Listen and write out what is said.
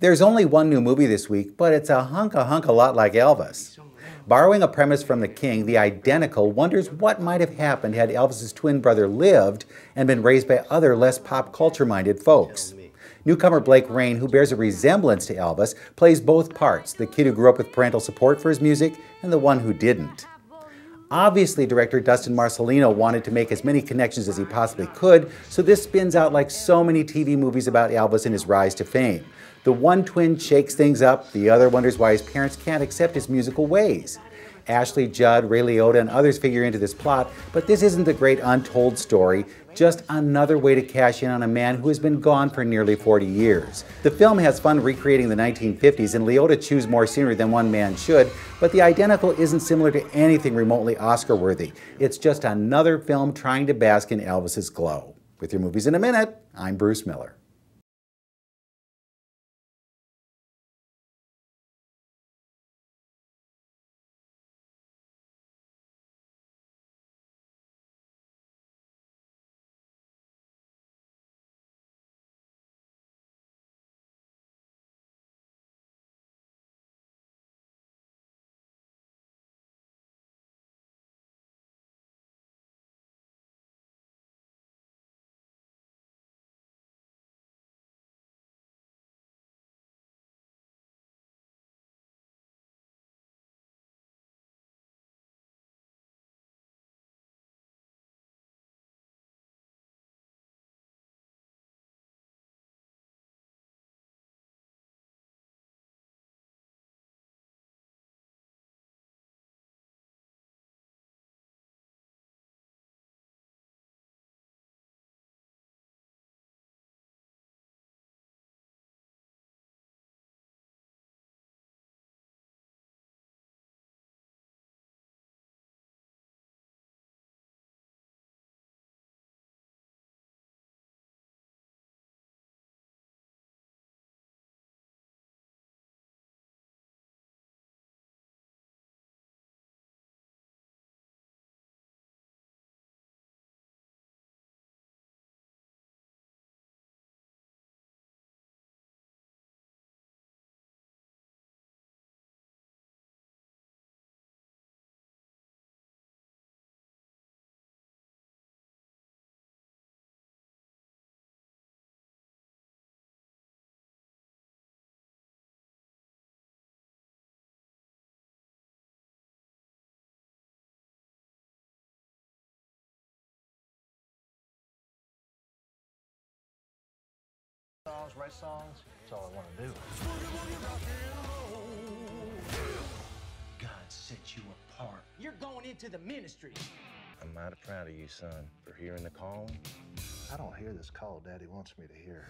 There's only one new movie this week, but it's a hunk a hunk a lot like Elvis. Borrowing a premise from The King, the identical wonders what might have happened had Elvis's twin brother lived and been raised by other less pop culture minded folks. Newcomer Blake Rayne, who bears a resemblance to Elvis, plays both parts the kid who grew up with parental support for his music and the one who didn't. Obviously, director Dustin Marcellino wanted to make as many connections as he possibly could, so this spins out like so many TV movies about Elvis and his rise to fame. The one twin shakes things up, the other wonders why his parents can't accept his musical ways. Ashley Judd, Ray Liotta, and others figure into this plot, but this isn't the great untold story, just another way to cash in on a man who has been gone for nearly 40 years. The film has fun recreating the 1950s, and Liotta chews more scenery than one man should, but the identical isn't similar to anything remotely Oscar worthy. It's just another film trying to bask in Elvis's glow. With your movies in a minute, I'm Bruce Miller. Songs, write songs. That's all I want to do. God set you apart. You're going into the ministry. I'm mighty proud of you, son, for hearing the calling. I don't hear this call Daddy wants me to hear.